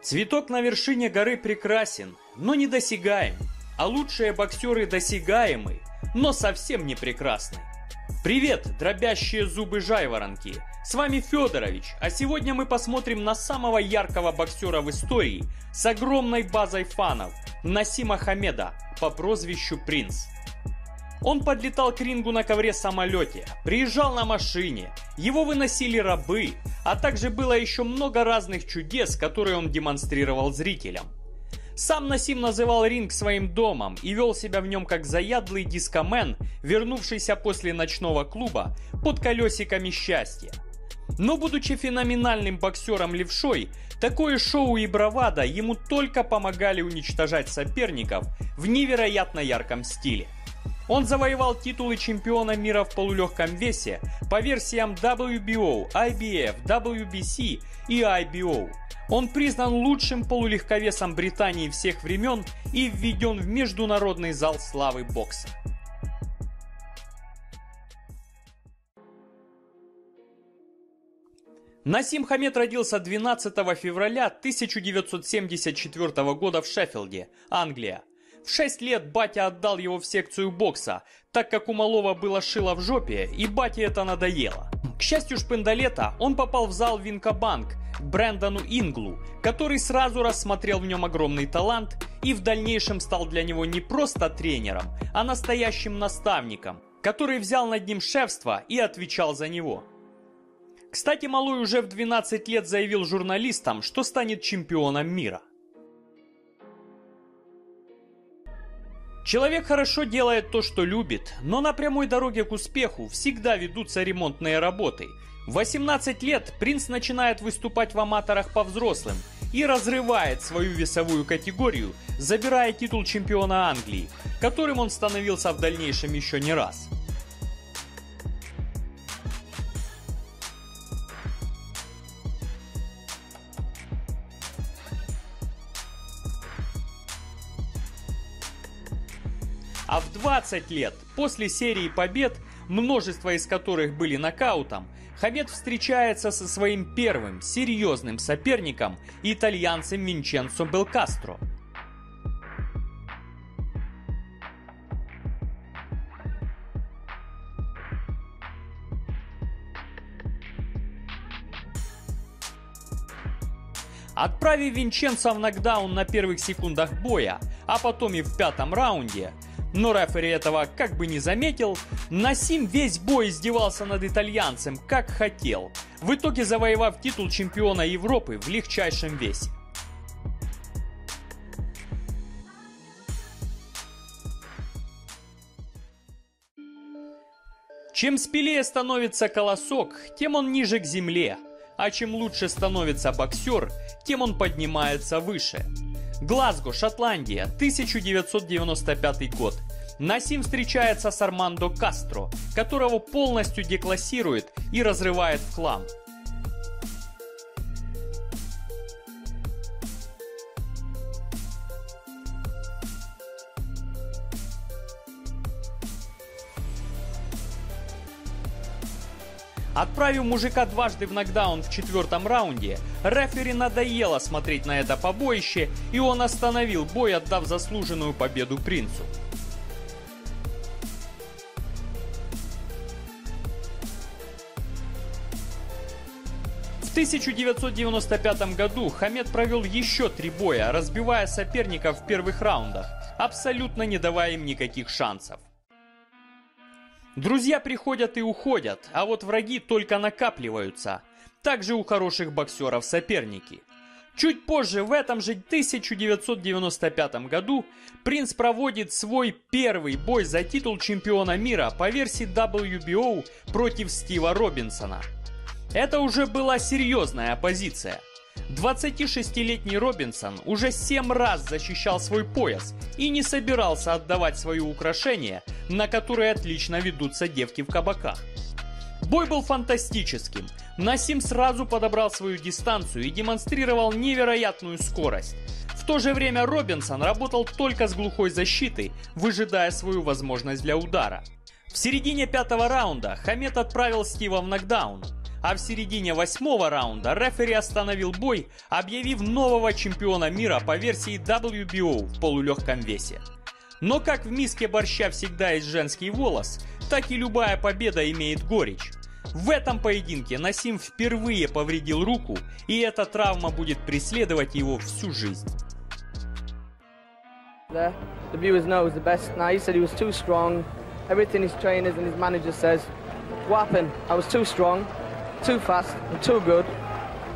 Цветок на вершине горы прекрасен, но недосягаем, а лучшие боксеры досягаемы, но совсем не прекрасны. Привет, дробящие зубы жайворонки! С вами Федорович, а сегодня мы посмотрим на самого яркого боксера в истории с огромной базой фанов, Насима Хамеда по прозвищу Принц. Он подлетал к рингу на ковре-самолете, приезжал на машине, его выносили рабы, а также было еще много разных чудес, которые он демонстрировал зрителям. Сам Насим называл ринг своим домом и вел себя в нем как заядлый дискомен, вернувшийся после ночного клуба под колесиками счастья. Но будучи феноменальным боксером-левшой, такое шоу и бравада ему только помогали уничтожать соперников в невероятно ярком стиле. Он завоевал титулы чемпиона мира в полулегком весе по версиям WBO, IBF, WBC и IBO. Он признан лучшим полулегковесом Британии всех времен и введен в Международный зал славы бокса. Насим Хамед родился 12 февраля 1974 года в Шеффилде, Англия. В 6 лет батя отдал его в секцию бокса, так как у малого было шило в жопе, и бате это надоело. К счастью шпендалета, он попал в зал Винкобанк Брэндону Инглу, который сразу рассмотрел в нем огромный талант и в дальнейшем стал для него не просто тренером, а настоящим наставником, который взял над ним шефство и отвечал за него. Кстати, Малой уже в 12 лет заявил журналистам, что станет чемпионом мира. Человек хорошо делает то, что любит, но на прямой дороге к успеху всегда ведутся ремонтные работы. В 18 лет принц начинает выступать в аматорах по взрослым и разрывает свою весовую категорию, забирая титул чемпиона Англии, которым он становился в дальнейшем еще не раз. А в 20 лет, после серии побед, множество из которых были нокаутом, Хамед встречается со своим первым серьезным соперником, итальянцем Винченцо Белкастро. Отправив Винченцо в нокдаун на первых секундах боя, а потом и в пятом раунде, но рефери этого как бы не заметил. Насим весь бой издевался над итальянцем, как хотел, в итоге завоевав титул чемпиона Европы в легчайшем весе. Чем спелее становится колосок, тем он ниже к земле, а чем лучше становится боксер, тем он поднимается выше. Глазго, Шотландия, 1995 год. Насим встречается с Армандо Кастро, которого полностью деклассирует и разрывает в хлам. Отправив мужика дважды в нокдаун в четвертом раунде, рефери надоело смотреть на это побоище, и он остановил бой, отдав заслуженную победу принцу. В 1995 году Хамед провел еще три боя, разбивая соперников в первых раундах, абсолютно не давая им никаких шансов. Друзья приходят и уходят, а вот враги только накапливаются. Также у хороших боксеров соперники. Чуть позже, в этом же 1995 году, принц проводит свой первый бой за титул чемпиона мира по версии WBO против Стива Робинсона. Это уже была серьезная оппозиция. 26-летний Робинсон уже 7 раз защищал свой пояс и не собирался отдавать свое украшение, на которые отлично ведутся девки в кабаках. Бой был фантастическим. Насим сразу подобрал свою дистанцию и демонстрировал невероятную скорость. В то же время Робинсон работал только с глухой защитой, выжидая свою возможность для удара. В середине пятого раунда Хамед отправил Стива в нокдаун. А в середине восьмого раунда рефери остановил бой, объявив нового чемпиона мира по версии WBO в полулегком весе. Но как в миске борща всегда есть женский волос, так и любая победа имеет горечь. В этом поединке Насим впервые повредил руку, и эта травма будет преследовать его всю жизнь. There, the viewers know was the best. Now he said he was too strong. Everything his trainers and his manager says. What happened? I was too strong, too fast, and too good,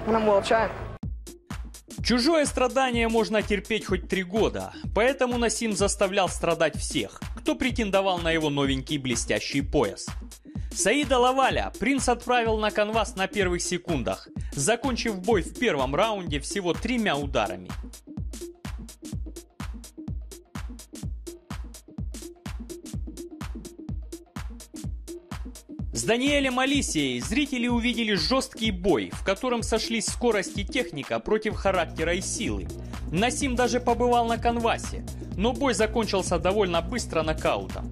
and I'm world champ. Чужое страдание можно терпеть хоть три года, поэтому Насим заставлял страдать всех, кто претендовал на его новенький блестящий пояс. Саида Лаваля принц отправил на канвас на первых секундах, закончив бой в первом раунде всего тремя ударами. С Даниэлем Алисией зрители увидели жесткий бой, в котором сошлись скорость и техника против характера и силы. Насим даже побывал на канвасе, но бой закончился довольно быстро нокаутом.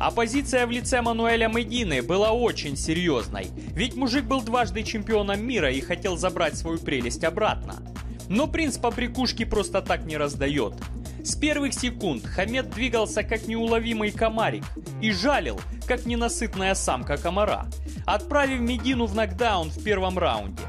Оппозиция в лице Мануэля Медины была очень серьезной, ведь мужик был дважды чемпионом мира и хотел забрать свою прелесть обратно. Но принц побрякушки просто так не раздает. С первых секунд Хамед двигался как неуловимый комарик и жалил, как ненасытная самка комара, отправив Медину в нокдаун в первом раунде.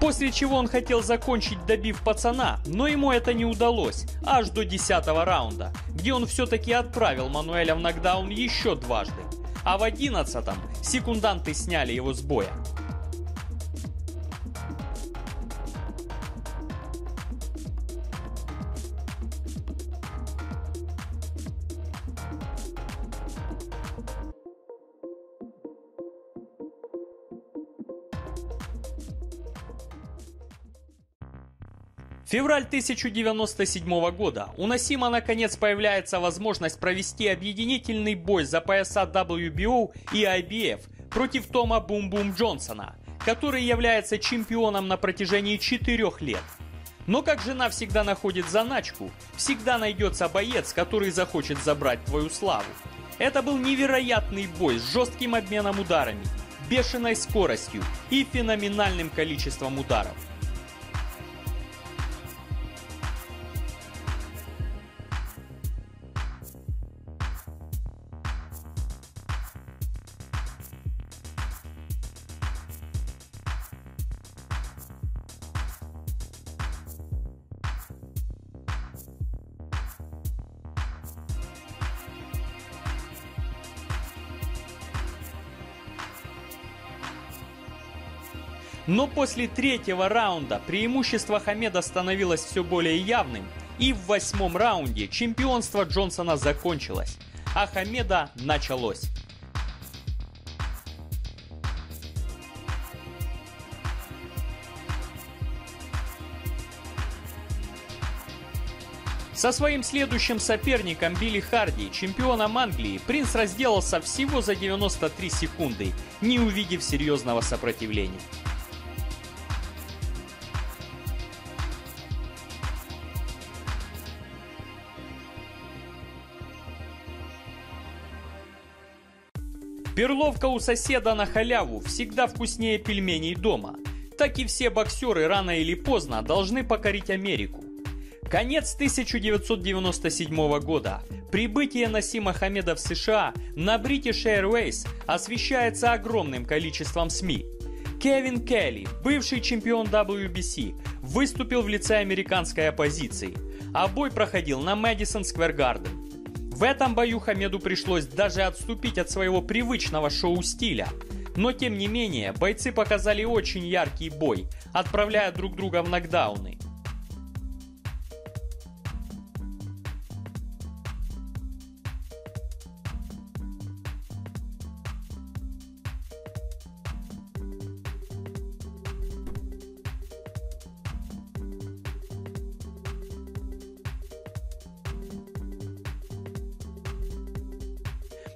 После чего он хотел закончить, добив пацана, но ему это не удалось, аж до 10 раунда, где он все-таки отправил Мануэля в нокдаун еще дважды. А в 11 секунданты сняли его с боя. Февраль 1097 года. У Насима наконец появляется возможность провести объединительный бой за пояса WBO и IBF против Тома Бум-Бум Джонсона, который является чемпионом на протяжении четырех лет. Но как жена всегда находит заначку, всегда найдется боец, который захочет забрать твою славу. Это был невероятный бой с жестким обменом ударами, бешеной скоростью и феноменальным количеством ударов. Но после третьего раунда преимущество Хамеда становилось все более явным, и в восьмом раунде чемпионство Джонсона закончилось, а Хамеда началось. Со своим следующим соперником Билли Харди, чемпионом Англии, принц разделался всего за 93 секунды, не увидев серьезного сопротивления. Перловка у соседа на халяву всегда вкуснее пельменей дома. Так и все боксеры рано или поздно должны покорить Америку. Конец 1997 года. Прибытие Насима Хамеда в США на British Airways освещается огромным количеством СМИ. Кевин Келли, бывший чемпион WBC, выступил в лице американской оппозиции, а бой проходил на Madison Square Garden. В этом бою Хамеду пришлось даже отступить от своего привычного шоу-стиля. Но тем не менее, бойцы показали очень яркий бой, отправляя друг друга в нокдауны.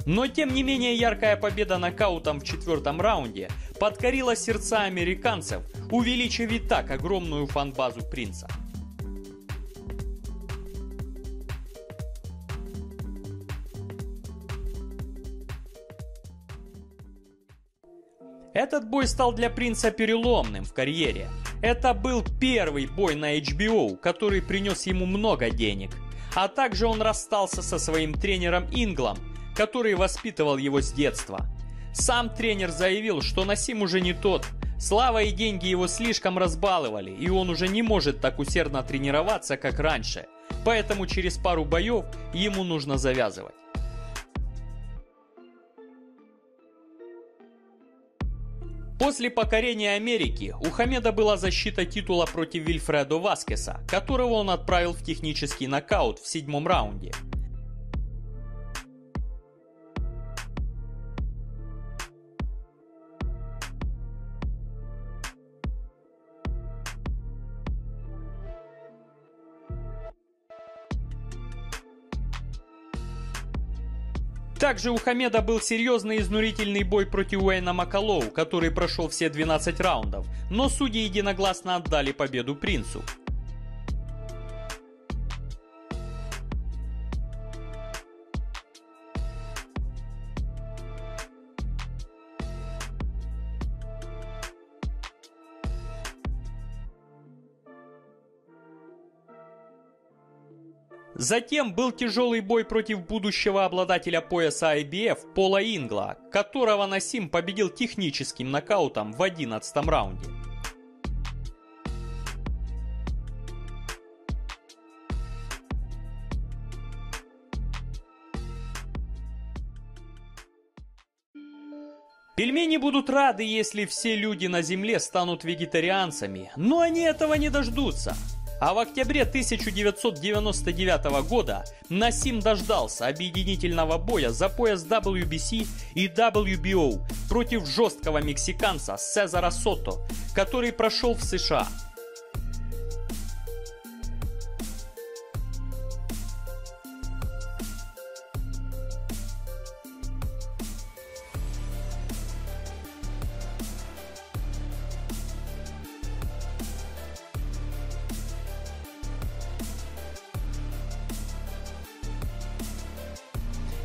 Но тем не менее яркая победа нокаутом в четвертом раунде подкорила сердца американцев, увеличив и так огромную фанбазу принца. Этот бой стал для принца переломным в карьере. Это был первый бой на HBO, который принес ему много денег. А также он расстался со своим тренером Инглом, который воспитывал его с детства. Сам тренер заявил, что Насим уже не тот. Слава и деньги его слишком разбаловали, и он уже не может так усердно тренироваться, как раньше. Поэтому через пару боев ему нужно завязывать. После покорения Америки у Хамеда была защита титула против Вильфредо Васкеса, которого он отправил в технический нокаут в седьмом раунде. Также у Хамеда был серьезный изнурительный бой против Уэйна Макалоу, который прошел все 12 раундов, но судьи единогласно отдали победу принцу. Затем был тяжелый бой против будущего обладателя пояса IBF Пола Ингла, которого Насим победил техническим нокаутом в 11 раунде. Пельмени будут рады, если все люди на земле станут вегетарианцами, но они этого не дождутся. А в октябре 1999 года Насим дождался объединительного боя за пояс WBC и WBO против жесткого мексиканца Сезара Сото, который прошел в США.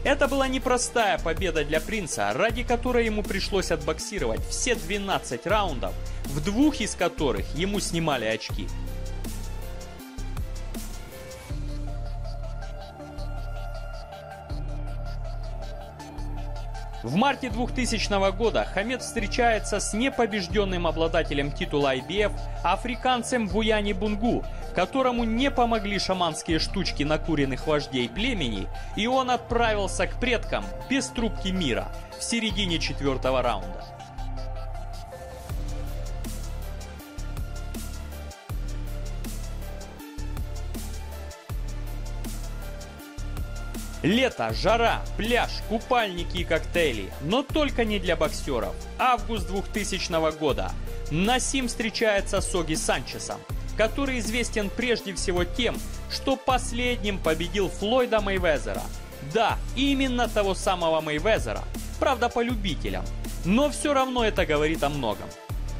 Это была непростая победа для принца, ради которой ему пришлось отбоксировать все 12 раундов, в двух из которых ему снимали очки. В марте 2000 года Хамед встречается с непобежденным обладателем титула IBF, африканцем Буяни Бунгу, которому не помогли шаманские штучки накуренных вождей племени, и он отправился к предкам без трубки мира в середине четвертого раунда. Лето, жара, пляж, купальники и коктейли, но только не для боксеров. Август 2000 года. Насим встречается с Оги Санчесом – который известен прежде всего тем, что последним победил Флойда Мейвезера. Да, именно того самого Мейвезера, правда по любителям, но все равно это говорит о многом.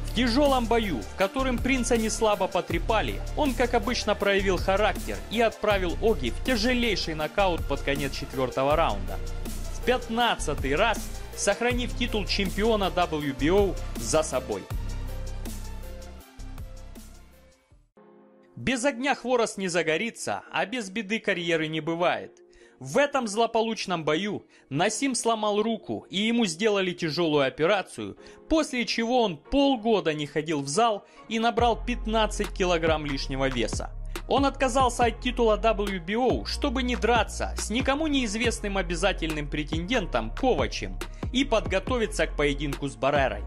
В тяжелом бою, в котором принца не слабо потрепали, он, как обычно, проявил характер и отправил Оги в тяжелейший нокаут под конец четвертого раунда. В пятнадцатый раз сохранив титул чемпиона WBO за собой. Без огня хворост не загорится, а без беды карьеры не бывает. В этом злополучном бою Насим сломал руку, и ему сделали тяжелую операцию, после чего он полгода не ходил в зал и набрал 15 килограмм лишнего веса. Он отказался от титула WBO, чтобы не драться с никому неизвестным обязательным претендентом Ковачем и подготовиться к поединку с Барерой.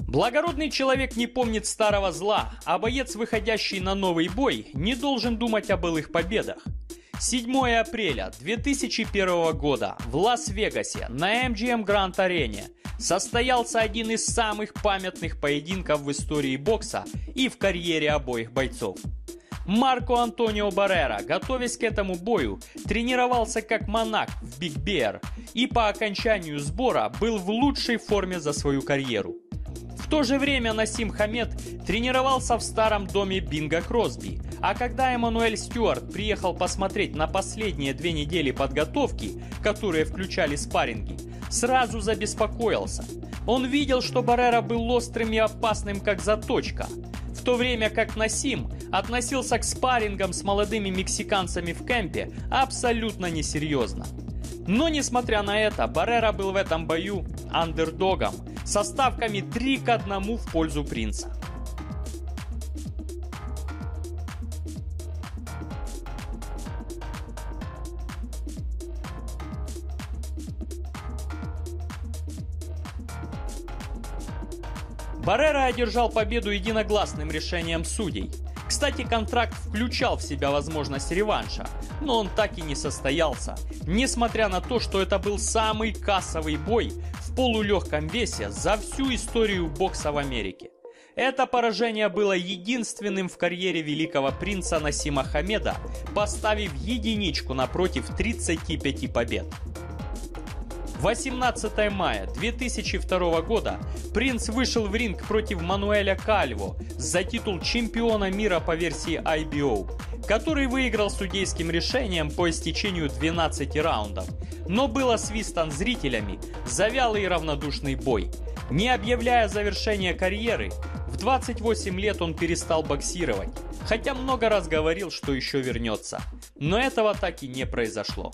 Благородный человек не помнит старого зла, а боец, выходящий на новый бой, не должен думать о былых победах. 7 апреля 2001 года в Лас-Вегасе на MGM Grand Арене состоялся один из самых памятных поединков в истории бокса и в карьере обоих бойцов. Марко Антонио Баррера, готовясь к этому бою, тренировался как монах в Биг Бер и по окончанию сбора был в лучшей форме за свою карьеру. То же время Насим Хамед тренировался в старом доме Бинга Кросби, а когда Эммануэль Стюарт приехал посмотреть на последние две недели подготовки, которые включали спарринги, сразу забеспокоился. Он видел, что Баррера был острым и опасным, как заточка, в то время как Насим относился к спаррингам с молодыми мексиканцами в кемпе абсолютно несерьезно. Но несмотря на это, Баррера был в этом бою андердогом со ставками 3 к 1 в пользу принца. Баррера одержал победу единогласным решением судей. Кстати, контракт включал в себя возможность реванша, но он так и не состоялся, несмотря на то, что это был самый кассовый бой в полулегком весе за всю историю бокса в Америке. Это поражение было единственным в карьере великого принца Насима Хамеда, поставив единичку напротив 35 побед. 18 мая 2002 года принц вышел в ринг против Мануэля Кальво за титул чемпиона мира по версии IBO, который выиграл судейским решением по истечению 12 раундов, но был освистан зрителями за вялый и равнодушный бой. Не объявляя завершения карьеры, в 28 лет он перестал боксировать, хотя много раз говорил, что еще вернется. Но этого так и не произошло.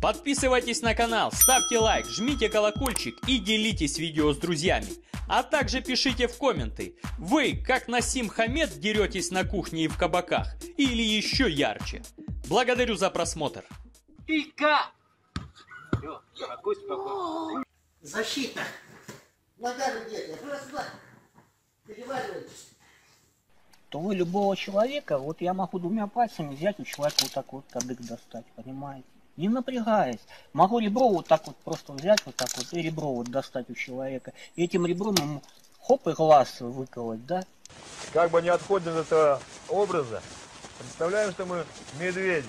Подписывайтесь на канал, ставьте лайк, жмите колокольчик и делитесь видео с друзьями. А также пишите в комменты, вы, как Насим Хамед, деретесь на кухне и в кабаках, или еще ярче. Благодарю за просмотр. Пика! Все, спокой. Защита. Нога где-то. Просто переваливайтесь. то вы любого человека, вот я могу двумя пальцами взять у человека вот так вот кадык достать, понимаете? Не напрягаясь. Могу ребро вот так вот просто взять вот так вот и ребро вот достать у человека. И этим ребром ему хоп и глаз выколоть, да? Как бы не отходим от этого образа, представляем, что мы медведи.